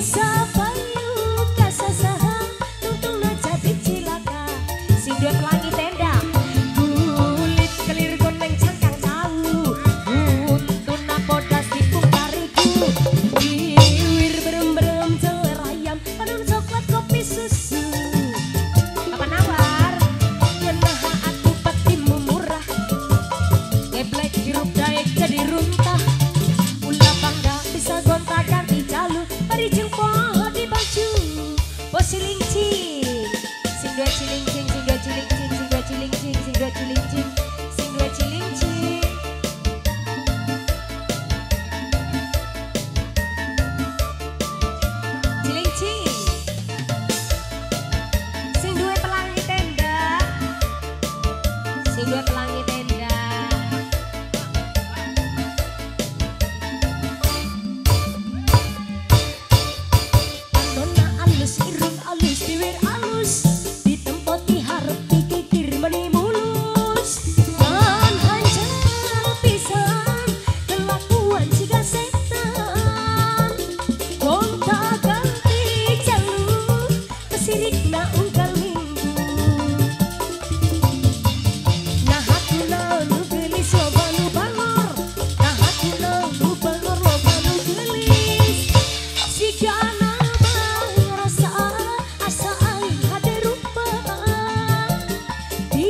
inside.